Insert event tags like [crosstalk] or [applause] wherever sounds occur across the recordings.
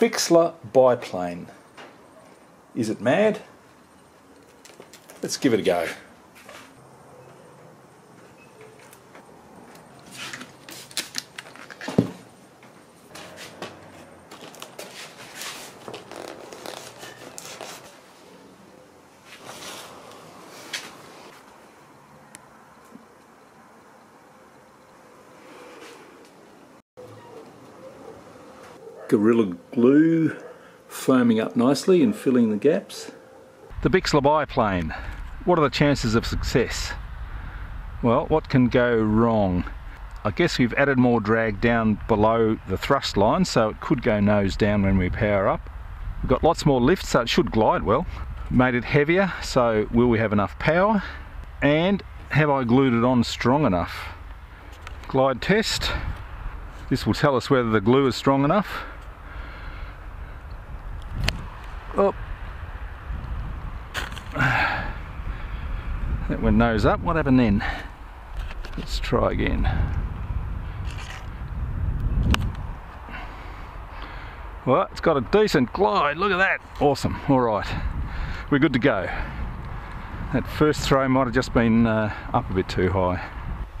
Bixler biplane. Is it mad? Let's give it a go. Gorilla Glue foaming up nicely and filling the gaps. The Bixler biplane. What are the chances of success? Well, what can go wrong? I guess we've added more drag down below the thrust line so it could go nose down when we power up. We've got lots more lift so it should glide well. Made it heavier so will we have enough power? And have I glued it on strong enough? Glide test. This will tell us whether the glue is strong enough. Oh. [sighs] That went nose up. What happened then? Let's try again. Well, it's got a decent glide. Look at that. Awesome. All right. We're good to go. That first throw might have just been uh, up a bit too high.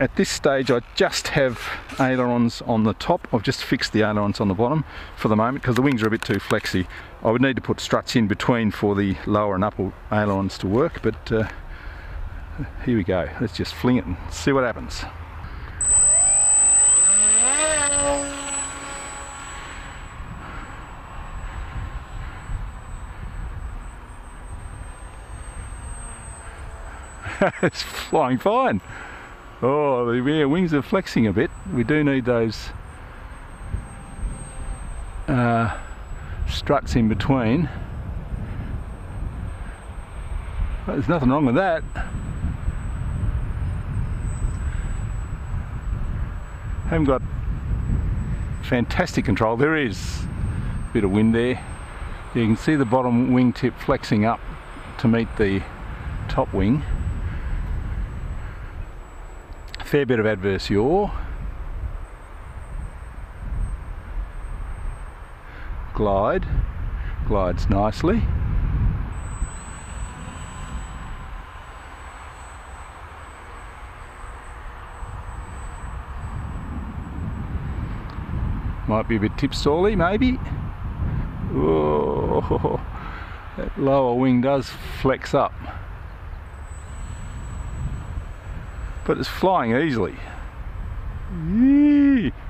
At this stage I just have ailerons on the top. I've just fixed the ailerons on the bottom for the moment because the wings are a bit too flexy. I would need to put struts in between for the lower and upper ailerons to work but uh, here we go. Let's just fling it and see what happens. [laughs] it's flying fine. Oh, the yeah, wings are flexing a bit. We do need those uh, struts in between. But there's nothing wrong with that. Haven't got fantastic control. There is a bit of wind there. You can see the bottom wingtip flexing up to meet the top wing fair bit of adverse yaw. Glide, glides nicely. Might be a bit tip stally maybe. Oh, [laughs] that lower wing does flex up. But it's flying easily.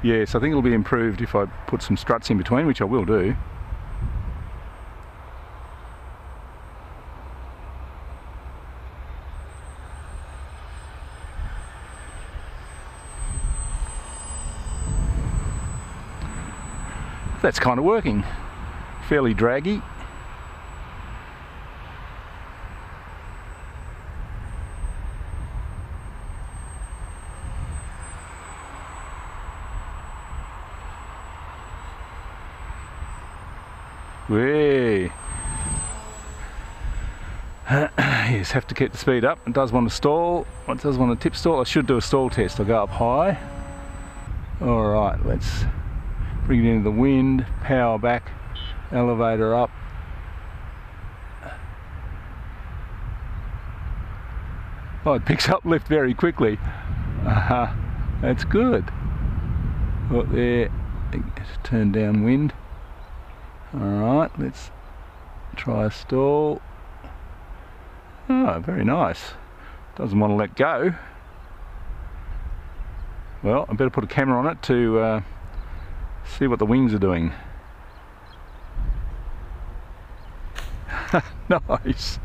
Yes, I think it'll be improved if I put some struts in between, which I will do. That's kind of working. Fairly draggy. Way. [coughs] yes, have to keep the speed up. It does want to stall. It does want to tip stall. I should do a stall test. I'll go up high. All right, let's bring it into the wind, power back, elevator up. Oh, it picks up lift very quickly. Uh -huh. That's good. Look there, turn down wind. Alright, let's try a stall. Oh, very nice. Doesn't want to let go. Well, I better put a camera on it to uh, see what the wings are doing. [laughs] nice.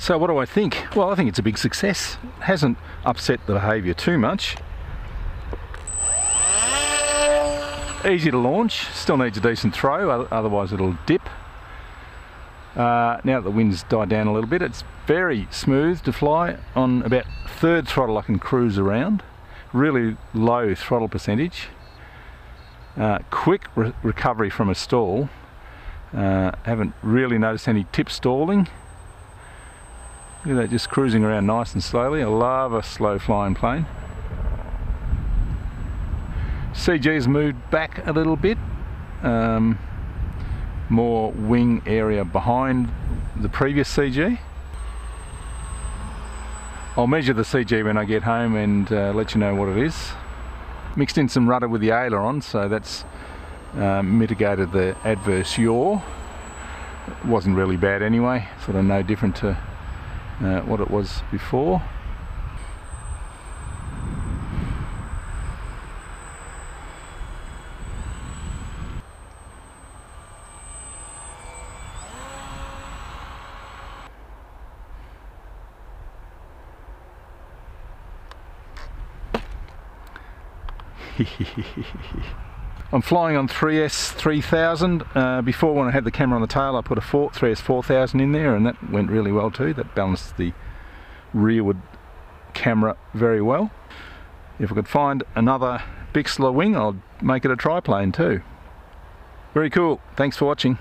So what do I think? Well, I think it's a big success. It hasn't upset the behaviour too much. Easy to launch, still needs a decent throw, otherwise it'll dip. Uh, now that the wind's died down a little bit, it's very smooth to fly. On about third throttle I can cruise around. Really low throttle percentage. Uh, quick re recovery from a stall. Uh, haven't really noticed any tip stalling. Look at that, just cruising around nice and slowly. I love a slow flying plane. CG has moved back a little bit. Um, more wing area behind the previous CG. I'll measure the CG when I get home and uh, let you know what it is. Mixed in some rudder with the aileron, so that's uh, mitigated the adverse yaw. Wasn't really bad anyway, sort of no different to uh, what it was before. [laughs] I'm flying on 3S 3000. Uh, before when I had the camera on the tail I put a 4, 3S 4000 in there and that went really well too. That balanced the rearward camera very well. If I could find another Bixler wing I'll make it a triplane too. Very cool. Thanks for watching.